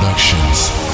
Productions.